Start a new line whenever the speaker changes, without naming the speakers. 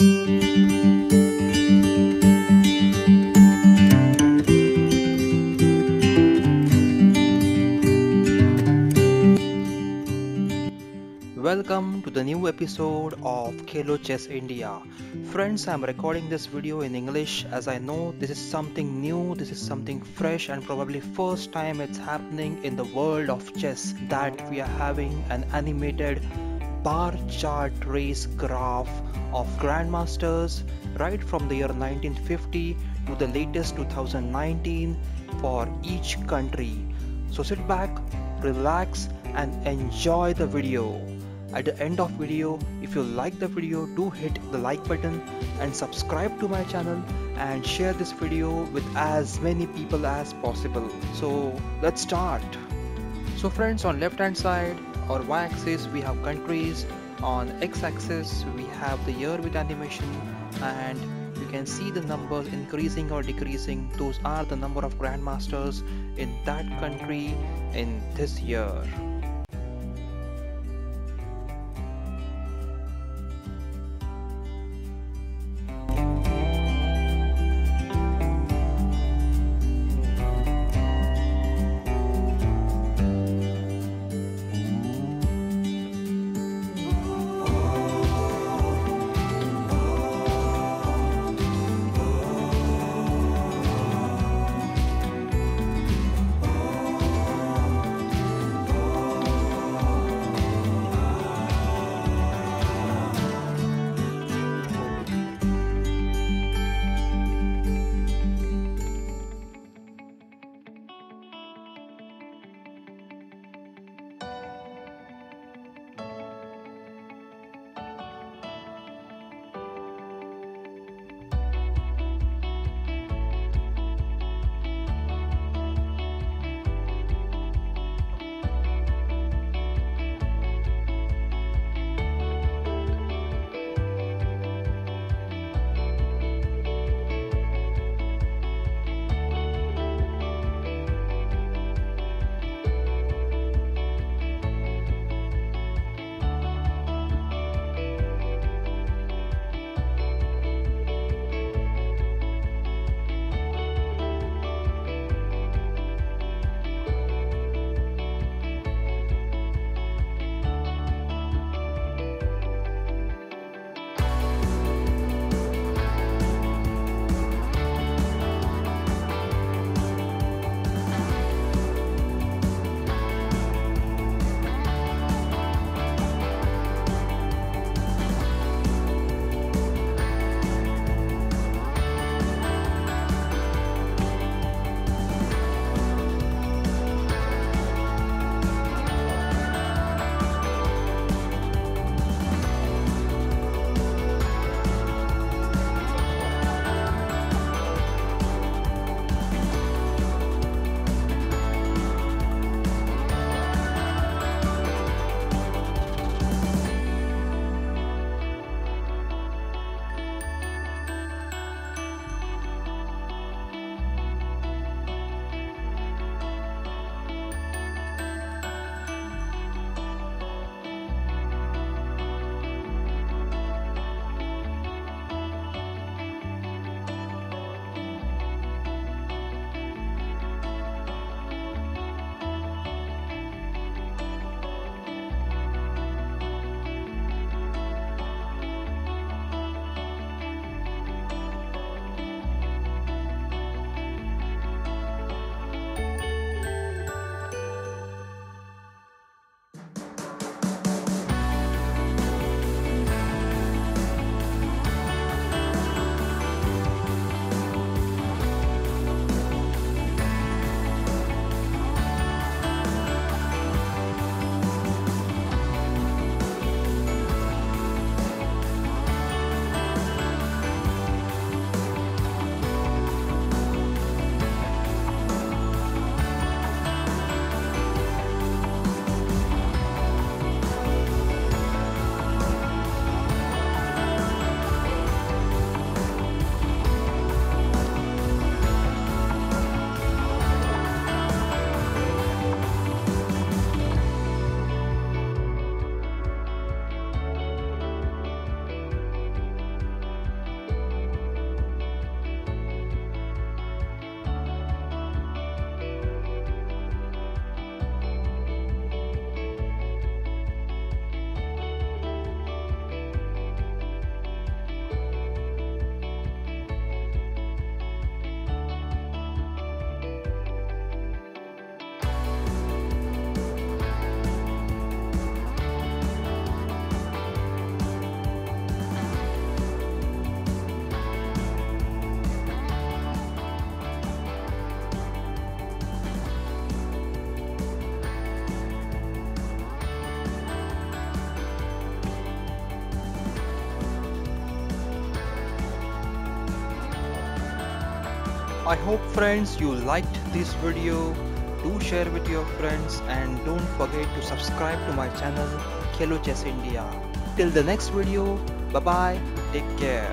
Welcome to the new episode of Khelo Chess India. Friends, I'm recording this video in English as I know this is something new, this is something fresh and probably first time it's happening in the world of chess that we are having an animated bar chart race graph of grandmasters right from the year 1950 to the latest 2019 for each country. So sit back, relax and enjoy the video. At the end of video, if you like the video, do hit the like button and subscribe to my channel and share this video with as many people as possible. So let's start. So friends on left hand side or y-axis we have countries. On x-axis we have the year with animation and you can see the numbers increasing or decreasing. Those are the number of grandmasters in that country in this year I hope friends you liked this video. Do share with your friends and don't forget to subscribe to my channel Khelo Chess India. Till the next video, bye bye, take care.